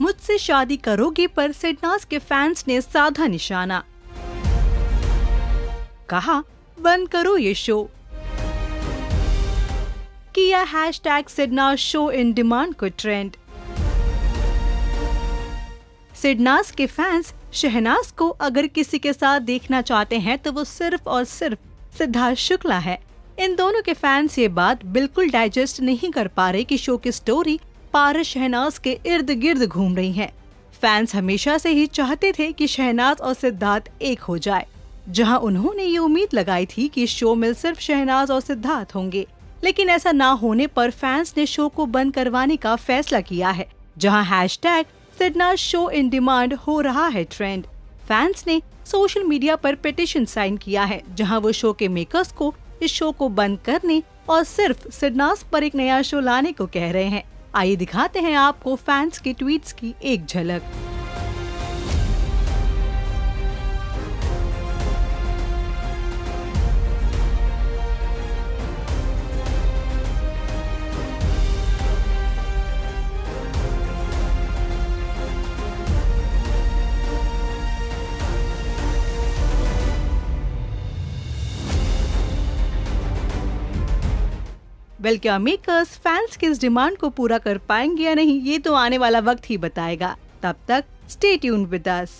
मुझसे शादी करोगे पर सिडनास के फैंस ने साधा निशाना। कहा, बंद करो ये शो। किया hashtag Sidnaaz show in demand को ट्रेंड। सिडनास के फैंस शहनाज को अगर किसी के साथ देखना चाहते हैं तो वो सिर्फ़ और सिर्फ़ सिद्धार्थ शुक्ला है। इन दोनों के फैंस ये बात बिल्कुल डाइजेस्ट नहीं कर पा रहे कि शो की स्टोरी पारस शहनाज के इर्द गिर्द घूम रही है। फैंस हमेशा से ही चाहते थे कि शहनाज और सिद्धार्थ एक हो जाए। जहाँ उन्होंने ये उम्मीद लगाई थी कि शो में सिर्फ़ शहनाज और सिद्धार्थ होंगे। लेकिन ऐसा ना होने पर फैंस ने शो को बंद करवाने का फैसला किया है, जहाँ hashtag Sidnaaz show in demand हो रहा है ट्रेंड। फैंस ने सोशल मीडिया पर पिटिशन साइन किया है, जहाँ वो शो के मेकर्स को इस शो को बंद करने और सिर्फ़ सिडनास पर एक नया शो लाने को कह रहे हैं। आइए दिखाते हैं आपको फैंस के ट्वीट्स की एक झलक। वेल क्या मेकर्स फैंस की इस डिमांड को पूरा कर पाएँगे या नहीं, ये तो आने वाला वक्त ही बताएगा। तब तक स्टे ट्यून विद अस